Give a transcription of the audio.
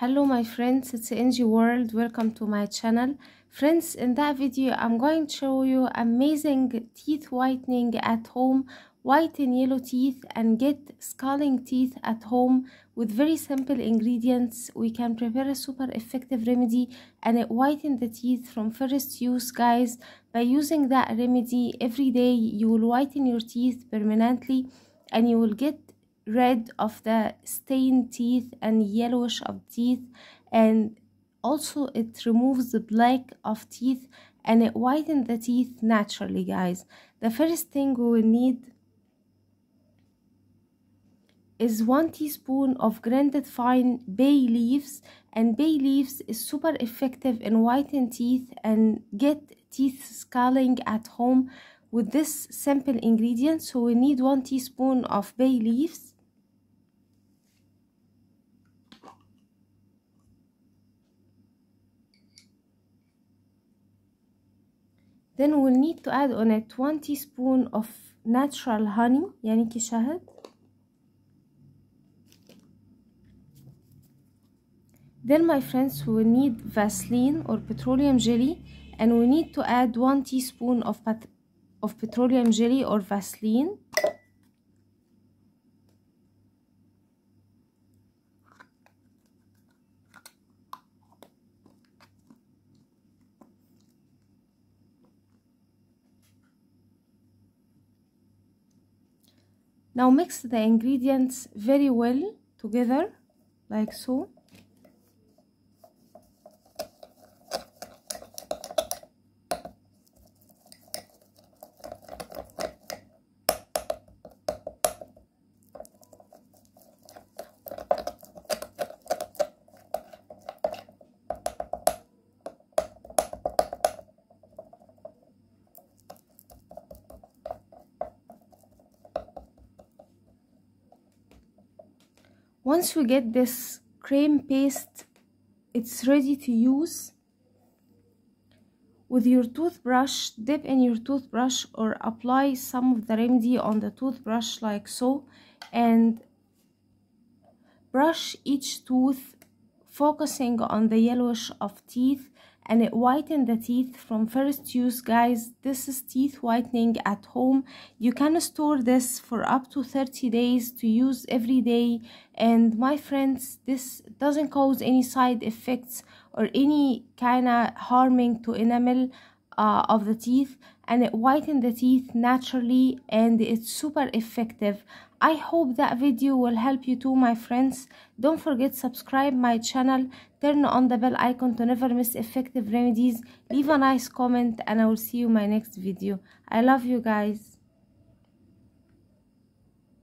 hello my friends. It's NG World. Welcome to my channel. Friends in that video I'm going to show you amazing teeth whitening at home. Whiten yellow teeth and get scaling teeth at home with very simple ingredients. We can prepare a super effective remedy and it whiten the teeth from first use guys. By using that remedy every day you will whiten your teeth permanently and you will get rid of the stained teeth and yellowish of teeth. And also it removes the black of teeth and it whitens the teeth naturally guys. The first thing we will need is one teaspoon of grounded fine bay leaves. And bay leaves is super effective in whitening teeth and get teeth scaling at home with this simple ingredient. So we need one teaspoon of bay leaves then we'll need to add on it one teaspoon of natural honey يعني كي شهد then my friends we need Vaseline or petroleum jelly and we need to add one teaspoon of of petroleum jelly or Vaseline Now mix the ingredients very well together like so once we get this cream paste it's ready to use with your toothbrush dip in your toothbrush or apply some of the remedy on the toothbrush like so and brush each tooth focusing on the yellowish of teeth and it whiten the teeth from first use. Guys this is teeth whitening at home. You can store this for up to 30 days to use every day. And my friends this doesn't cause any side effects or any kind of harming to enamel uh, of the teeth and it whiten the teeth naturally and it's super effective. I hope that video will help you too my friends. Don't forget subscribe my channel. Turn on the bell icon to never miss effective remedies. Leave a nice comment and i will see you in my next video. I love you guys